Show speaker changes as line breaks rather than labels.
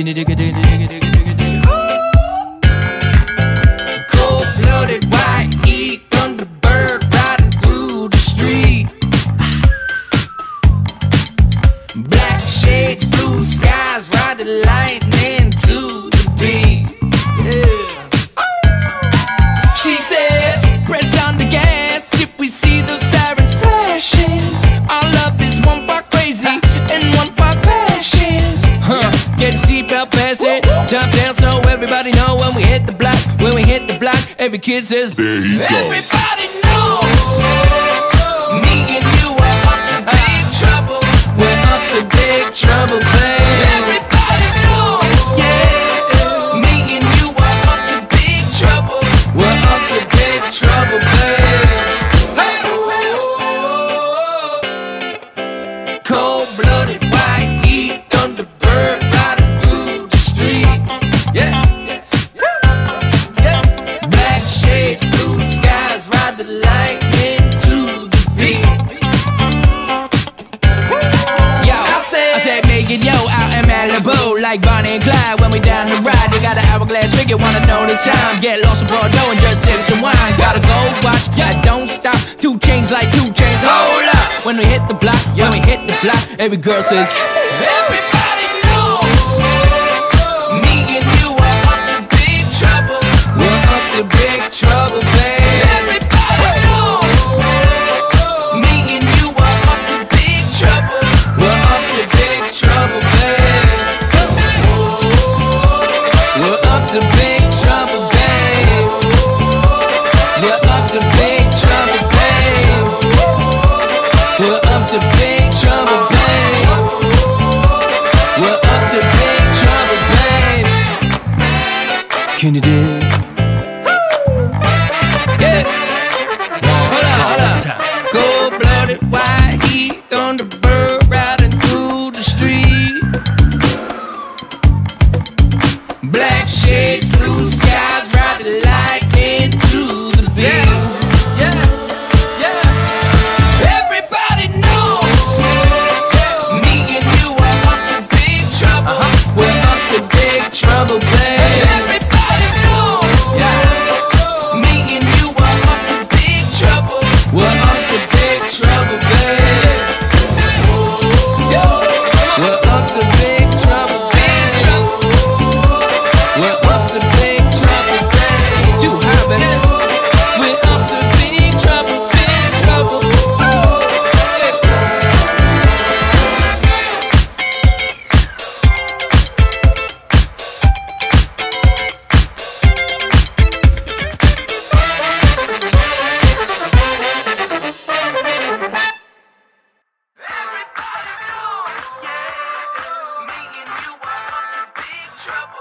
Can you dig it, dig it, dig it, dig it, dig it, dig it? Cold blooded, white heat, thunderbird riding through the street. Black shades, blue skies, the lightning get the seatbelt fastened, jump down so everybody know when we hit the block. When we hit the block, every kid says,
There he goes.
Everybody knows me and you are up to big trouble. We're up to big trouble, babe. Ride the lightning to the beat. Yo, I said, I said, Megan, yo, out in Malibu, like Bonnie and Clyde when we down the ride. You got an hourglass figure, wanna know the time. Get lost in Bordeaux and just sip some wine. Gotta go watch, yeah, don't stop. Two chains like two chains, hold up. When we hit the block, when we hit the block, every girl says, Everybody Can you dig? Yeah. Hold up, hold up. Cold blooded, white heat, thunderbird riding through the street. Black shades, blue skies, ride the lightning to the beat. Yeah, yeah. Everybody knows me and you are up to big trouble. Uh-huh. We're up to big trouble, trouble.